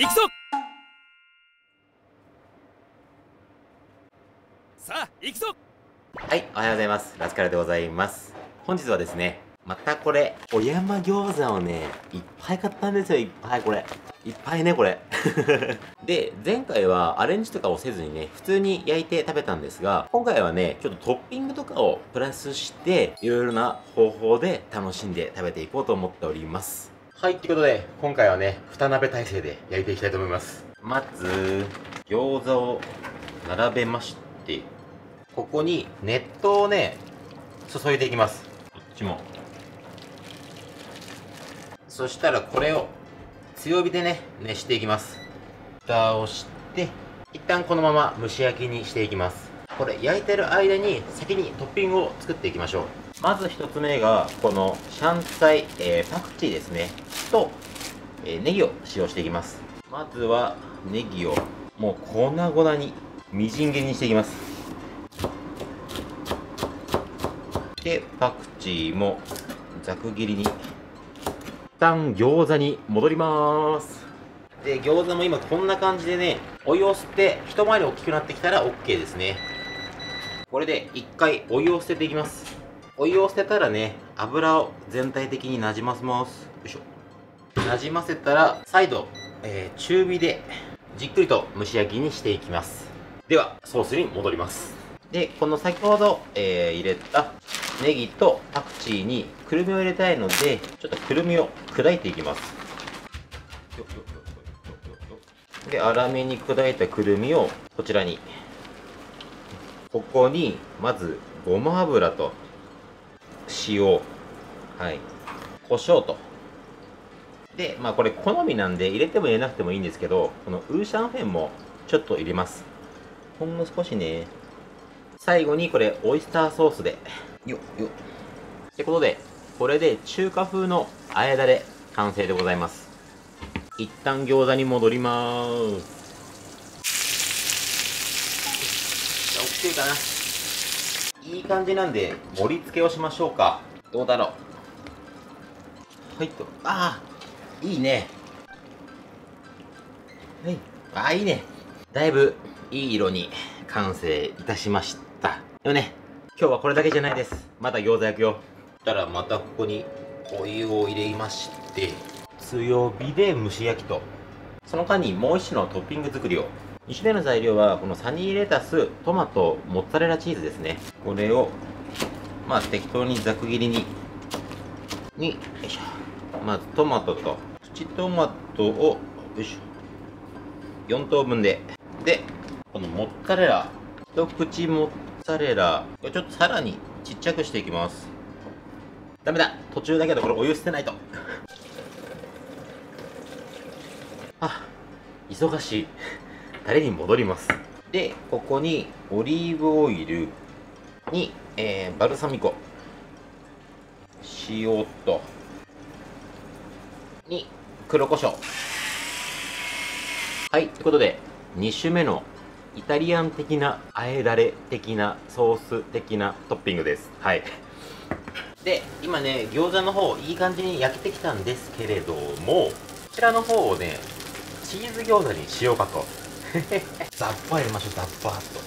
行くぞさあ行くぞはい、おはようございます。ラスカルでございます。本日はですね、またこれ、お山餃子をね、いっぱい買ったんですよ、いっぱいこれ。いっぱいね、これ。で、前回はアレンジとかをせずにね、普通に焼いて食べたんですが、今回はね、ちょっとトッピングとかをプラスして、いろいろな方法で楽しんで食べていこうと思っております。はい、ということで、今回はね、二鍋体制で焼いていきたいと思います。まず、餃子を並べまして、ここに熱湯をね、注いでいきます。こっちも。そしたらこれを強火でね、熱していきます。蓋をして、一旦このまま蒸し焼きにしていきます。これ焼いてる間に先にトッピングを作っていきましょう。まず一つ目が、このシャンツァイ、えーパクチーですね。と、えーネギを使用していきます。まずはネギをもう粉々にみじん切りにしていきます。で、パクチーもざく切りに。一旦餃子に戻ります。で、餃子も今こんな感じでね、お湯を吸って一回り大きくなってきたら OK ですね。これで一回お湯を捨てていきます。お湯を捨てたらね、油を全体的になじませます。よいしょ。なじませたら、再度、えー中火でじっくりと蒸し焼きにしていきます。では、ソースに戻ります。で、この先ほど、えー入れたネギとパクチーにくるみを入れたいので、ちょっとくるみを砕いていきます。で、粗めに砕いたくるみをこちらに。ここに、まず、ごま油と、塩、はい、胡椒と。で、まあこれ好みなんで入れても入れなくてもいいんですけど、このウーシャンフェンもちょっと入れます。ほんの少しね。最後にこれオイスターソースでよっよっってことでこれで中華風のあえだれ完成でございます一旦餃子に戻りまーすじゃあ OK かないい感じなんで盛り付けをしましょうか。どうだろう。はいとああいいね。はい。ああいいね。だいぶいい色に完成いたしました。でもね。今日はこれだけじゃないです。また餃子焼くよ。たらまたここにお湯を入れまして。強火で蒸し焼きと。その間にもう一種のトッピング作りを2種類の材料はこのサニーレタストマトモッツァレラチーズですね。これをまあ適当にざく切りに。によいしょ。まずトマトとプチトマトをよいしょ。4等分で。でこのモッツァレラ。一口モッツァレラちょっとさらにちっちゃくしていきます。ダメだ。途中だけどこれお湯捨てないと。あ忙しい。タレに戻ります。でここにオリーブオイルに、えーバルサミコ。塩と。に黒胡椒。はいということで2種目のイタリアン的なあえだれ的なソース的なトッピングです。はい。で今ね餃子の方いい感じに焼けてきたんですけれどもこちらの方をねチーズ餃子にしようかと。ザッパー入れましょうザッパーっと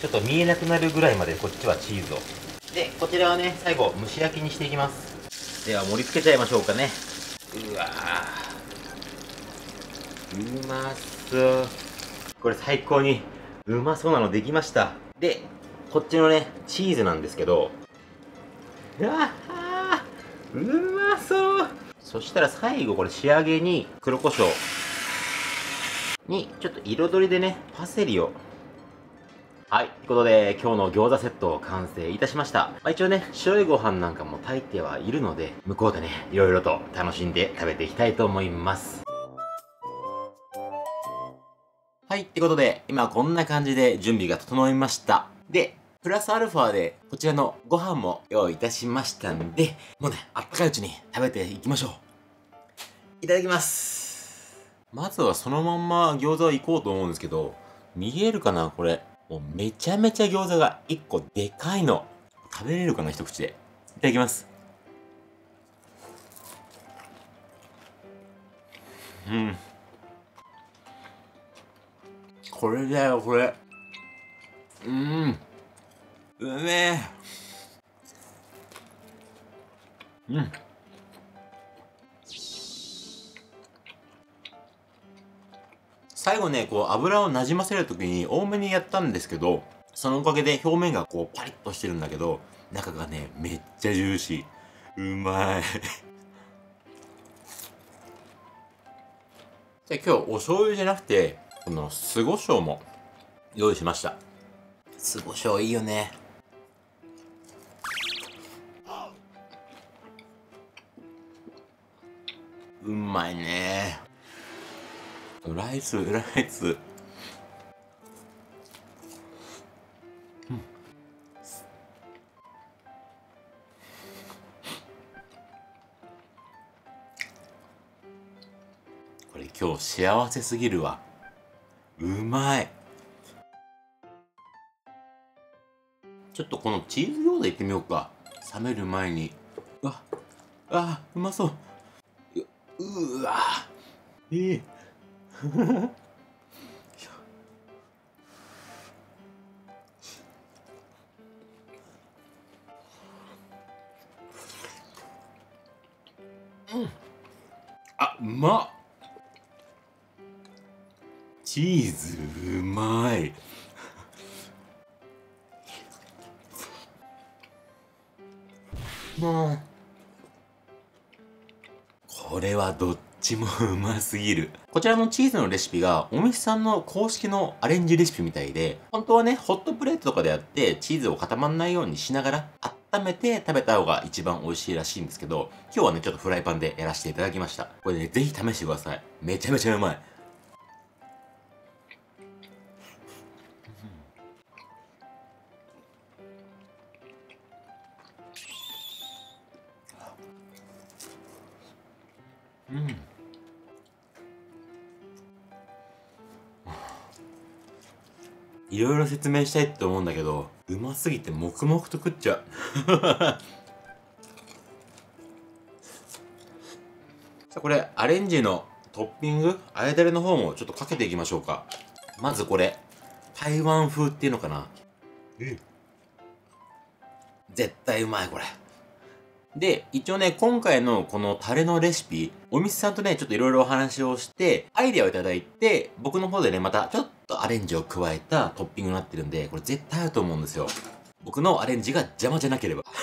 ちょっと見えなくなるぐらいまでこっちはチーズを。でこちらはね最後蒸し焼きにしていきます。では盛り付けちゃいましょうかね。うわー。うまそう。これ最高にうまそうなのできました。でこっちのねチーズなんですけど。うわあうまそう。そしたら最後これ仕上げに黒胡椒にちょっと彩りでねパセリをはい。ということで、今日の餃子セットを完成いたしました。まあ、一応ね、白いご飯なんかも炊いてはいるので、向こうでね、いろいろと楽しんで食べていきたいと思います。はい。ってことで、今こんな感じで準備が整いました。で、プラスアルファで、こちらのご飯も用意いたしましたんで、もうね、あったかいうちに食べていきましょう。いただきます。まずはそのまんま餃子行こうと思うんですけど、見えるかなこれ。もうめちゃめちゃ餃子が1個でかいの。食べれるかな一口で。いただきます。うんこれだよこれうんうめえうん最後ねこう油をなじませる時に多めにやったんですけどそのおかげで表面がこうパリッとしてるんだけど中がねめっちゃジューシー。うまい。じゃあ今日お醤油じゃなくてこの酢胡椒も用意しました。酢胡椒いいよね。うまいねライスライス。これ今日幸せすぎるわ。うまい。ちょっとこのチーズ餃子いってみようか。冷める前に。うわあうまそう。うわいいう んあうまっ。チーズうまい。もうこれはどっちもうますぎる。こちらのチーズのレシピがお店さんの公式のアレンジレシピみたいで本当はねホットプレートとかでやってチーズを固まんないようにしながら温めて食べた方が一番美味しいらしいんですけど今日はねちょっとフライパンでやらせていただきました。これねぜひ試してください。めちゃめちゃうまい。うん。いろいろ説明したいって思うんだけどうますぎて黙々と食っちゃう。さあこれアレンジのトッピング？あえだれの方もちょっとかけていきましょうか。まずこれ台湾風っていうのかな？絶対うまいこれ。で、一応ね、今回のこのタレのレシピ、お店さんとね、ちょっといろいろお話をして、アイデアをいただいて、僕の方でね、またちょっとアレンジを加えたトッピングになってるんで、これ絶対あると思うんですよ。僕のアレンジが邪魔じゃなければ。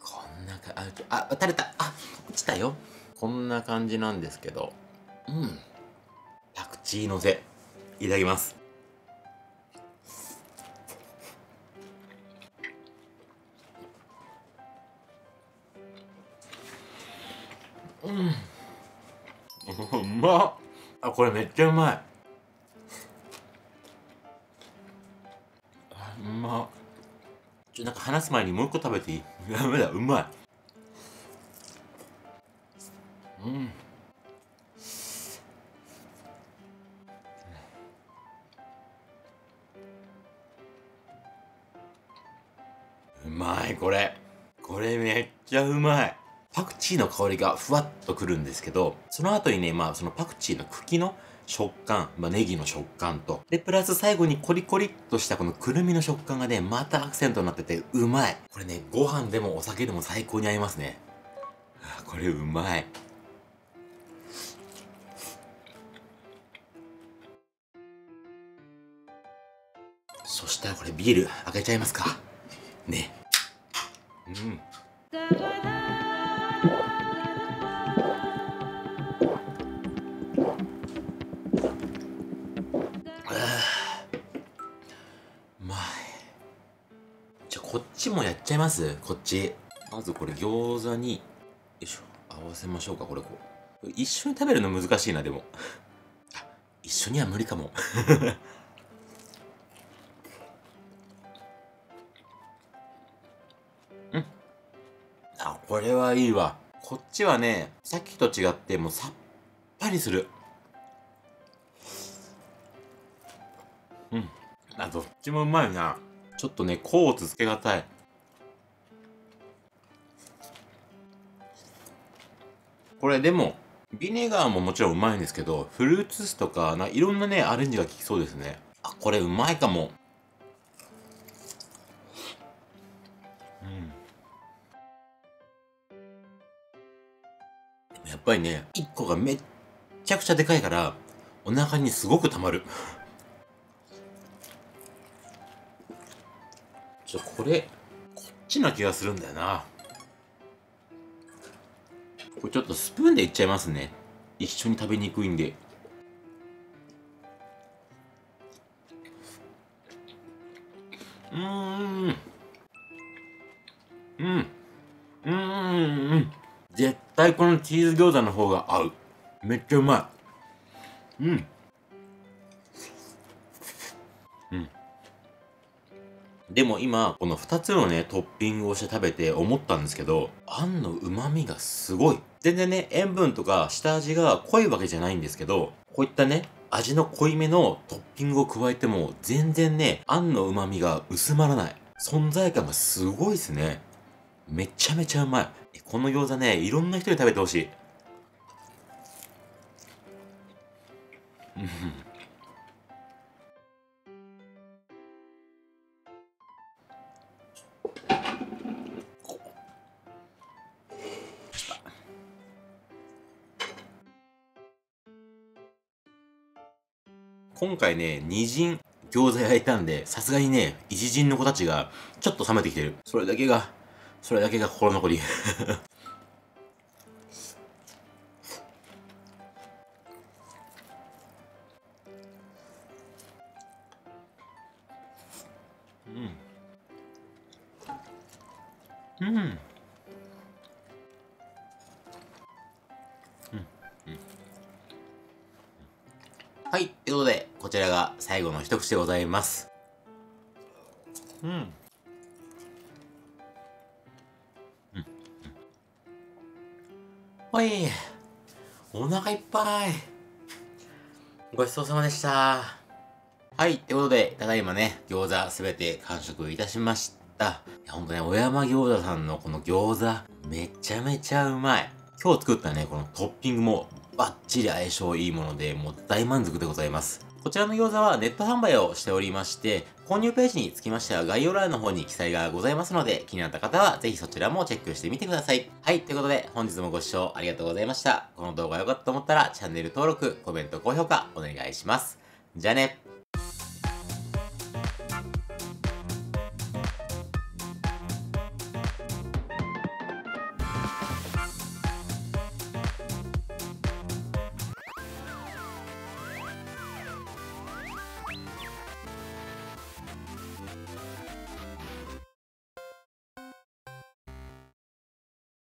こんなか、あ、あ、垂れた。あ、落ちたよ。こんな感じなんですけど。うん。パクチーのせ。いただきます。うん うまっあこれめっちゃうまいまちょなんか話す前にもう一個食べていい？ダメだうまい。うん。うまいこれ。これめっちゃうまい。パクチーの香りがふわっとくるんですけど、その後にね、まあそのパクチーの茎の食感、まあネギの食感と、で、プラス最後にコリコリっとしたこのくるみの食感がね、またアクセントになっててうまい。これね、ご飯でもお酒でも最高に合いますね。あこれうまい。そしたらこれビール開けちゃいますか。ね。うん。ちゃいます？こっち。まずこれ餃子に、よいしょ、合わせましょうか、これこう。一緒に食べるの難しいな、でも。あ、一緒には無理かも。うん。あ、これはいいわ。こっちはね、さっきと違ってもうさっぱりする。うん。あ、どっちもうまいな。ちょっとね、甲をつけがたい。これでも、ビネガーももちろんうまいんですけど、フルーツ酢とか、ないろんなね、アレンジが効きそうですね。あ、これうまいかも。うん。やっぱりね、1個がめっちゃくちゃでかいから、お腹にすごくたまる。ちょ、これ、こっちな気がするんだよな。これちょっとスプーンでいっちゃいますね。一緒に食べにくいんで。うーん。うん。うーん。絶対このチーズ餃子の方が合う。めっちゃうまい。うん。うん。でも今、この2つのね、トッピングをして食べて思ったんですけど、あんの旨味がすごい。全然ね、塩分とか下味が濃いわけじゃないんですけど、こういったね、味の濃いめのトッピングを加えても、全然ね、あんの旨味が薄まらない。存在感がすごいですね。めちゃめちゃうまい。この餃子ね、いろんな人に食べてほしい。うん今回ね、二陣餃子焼いたんで、さすがにね、一陣の子たちがちょっと冷めてきてる。それだけが、それだけが心残り。うん。うんうん。うん。はい。ということで、こちらが最後の一口でございます。うん。うん。おい。お腹いっぱい。ごちそうさまでした。はい。ということで、ただいまね、餃子すべて完食いたしました。いや、ほんとね、小山餃子さんのこの餃子、めちゃめちゃうまい。今日作ったね、このトッピングもバッチリ相性いいもので、もう大満足でございます。こちらの餃子はネット販売をしておりまして、購入ページにつきましては概要欄の方に記載がございますので、気になった方はぜひそちらもチェックしてみてください。はい、ということで本日もご視聴ありがとうございました。この動画良かったと思ったらチャンネル登録、コメント、高評価お願いします。じゃあね。